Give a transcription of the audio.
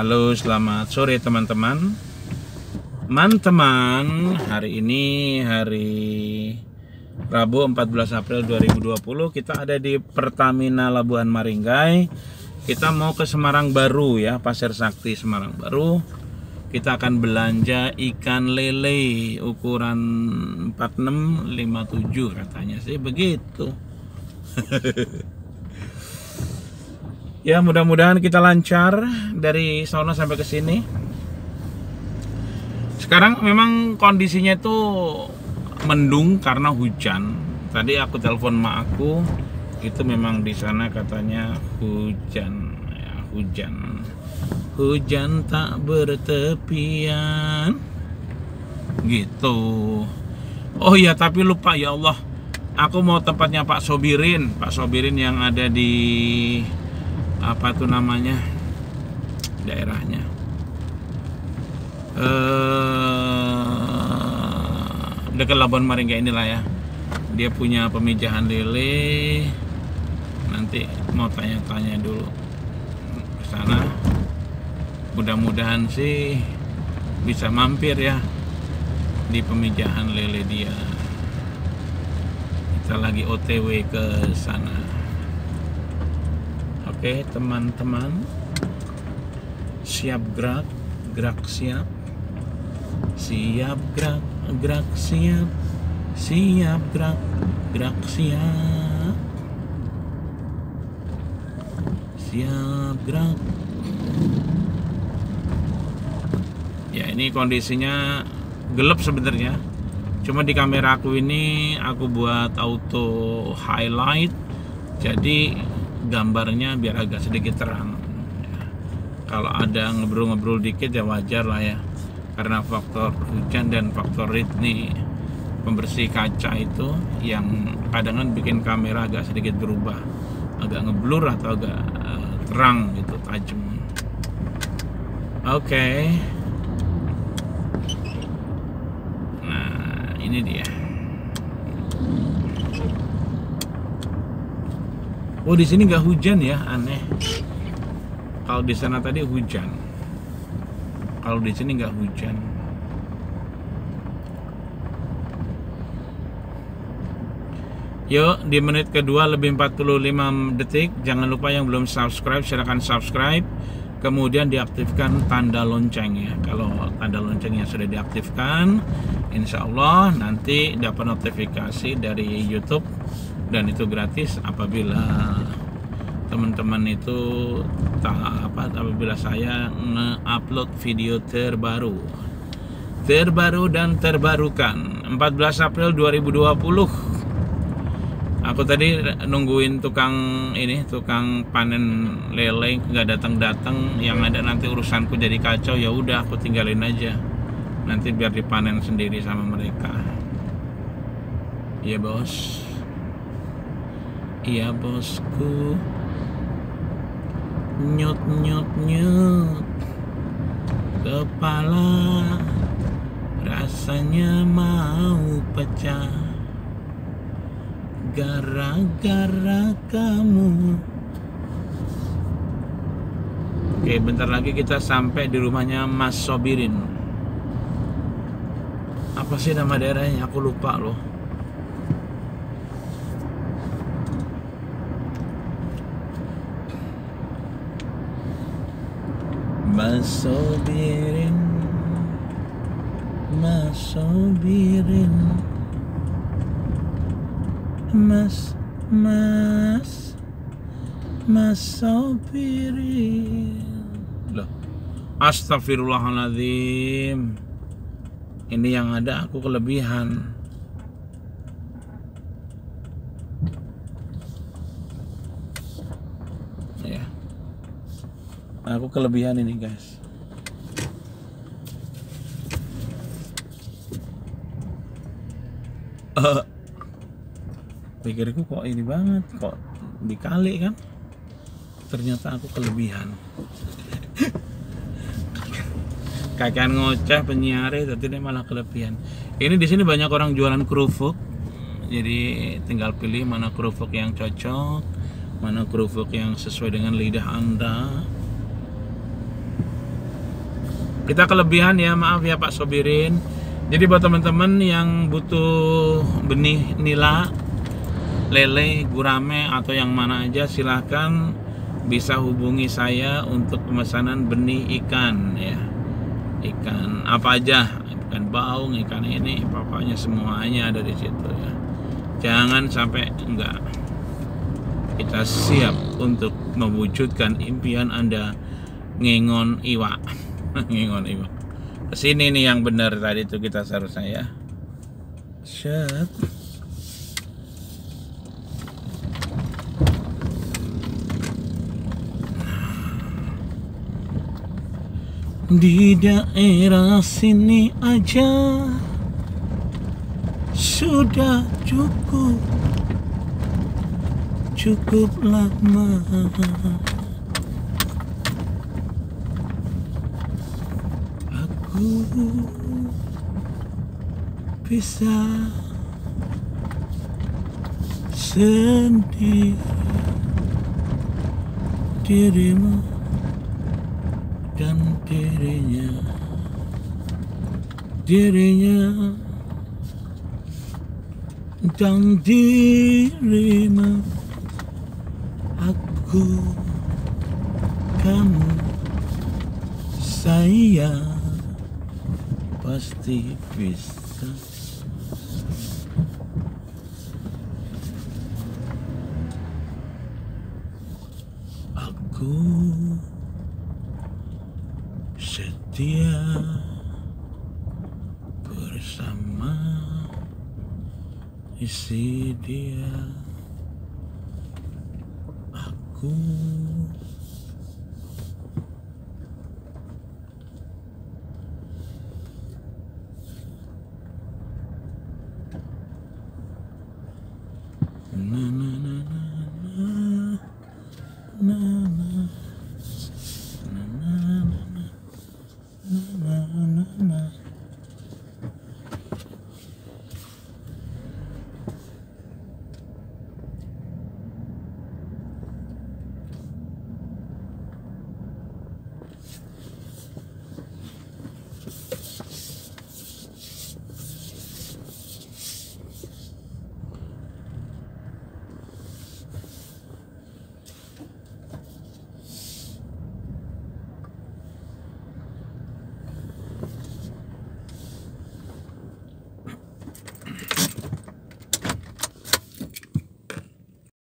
Halo, selamat sore teman-teman. Teman-teman, hari ini hari Rabu 14 April 2020 kita ada di Pertamina Labuan Maringgai. Kita mau ke Semarang Baru ya, Pasir Sakti Semarang Baru. Kita akan belanja ikan lele ukuran 46 57 katanya sih begitu. ya mudah-mudahan kita lancar dari sana sampai ke sini. Sekarang memang kondisinya itu mendung karena hujan. Tadi aku telepon mak aku, itu memang di sana katanya hujan, ya, hujan. Hujan tak bertepian. Gitu. Oh iya, tapi lupa ya Allah. Aku mau tempatnya Pak Sobirin, Pak Sobirin yang ada di apa tuh namanya? daerahnya. Eh dekat Labuan Maringga inilah ya. Dia punya pemijahan lele. Nanti mau tanya-tanya dulu ke sana. Mudah-mudahan sih bisa mampir ya di pemijahan lele dia. Kita lagi OTW ke sana. Oke, teman-teman. Siap gerak, gerak siap. Siap gerak, gerak siap. Siap gerak, gerak siap. Siap gerak. Ya, ini kondisinya gelap sebenarnya. Cuma di kamera aku ini aku buat auto highlight. Jadi gambarnya biar agak sedikit terang. Kalau ada ngebrul-ngebrul dikit ya wajar lah ya karena faktor hujan dan faktor ritmi pembersih kaca itu yang kadang kan bikin kamera agak sedikit berubah agak ngeblur atau agak uh, terang gitu tajam oke okay. nah ini dia oh di sini nggak hujan ya? Aneh. Kalau di sana tadi hujan. Kalau di sini nggak hujan. Yuk di menit kedua lebih 45 detik. Jangan lupa yang belum subscribe silahkan subscribe. Kemudian diaktifkan tanda lonceng ya. Kalau tanda loncengnya sudah diaktifkan Insya Allah nanti dapat notifikasi dari Youtube. Dan itu gratis apabila teman-teman itu tak apa apabila saya nge-upload video terbaru. Terbaru dan terbarukan. 14 April 2020 aku tadi nungguin tukang ini tukang panen lele nggak datang-datang. Yang ada nanti urusanku jadi kacau ya udah aku tinggalin aja. Nanti biar dipanen sendiri sama mereka. Iya bos. Iya bosku nyut nyut nyut. Kepala rasanya mau pecah. Gara-gara kamu. Oke bentar lagi kita sampai di rumahnya Mas Sobirin. Apa sih nama daerahnya? Aku lupa loh Masobirin Masobirin Mas Mas Masobirin Loh Astagfirullahaladzim Ini yang ada aku kelebihan aku kelebihan ini guys. Uh, pikirku kok ini banget kok dikali kan? Ternyata aku kelebihan. Kakean ngoceh penyiare tapi ini malah kelebihan. Ini di sini banyak orang jualan kerupuk. Jadi tinggal pilih mana kerupuk yang cocok mana kerupuk yang sesuai dengan lidah anda kita kelebihan ya maaf ya Pak Sobirin. Jadi buat teman-teman yang butuh benih nila lele gurame atau yang mana aja silahkan bisa hubungi saya untuk pemesanan benih ikan ya. Ikan apa aja ikan baung ikan ini pokoknya semuanya ada di situ ya. Jangan sampai enggak. Kita siap untuk mewujudkan impian anda ngengon iwa ngengon iwa ke sini nih yang benar tadi itu kita seharusnya ya. Shut. di daerah sini aja sudah cukup. Cukup lama aku bisa sendiri dirimu dan dirinya. Dirinya dan dirimu. Aku kamu saya pasti bisa. Aku setia bersama isi dia. Aku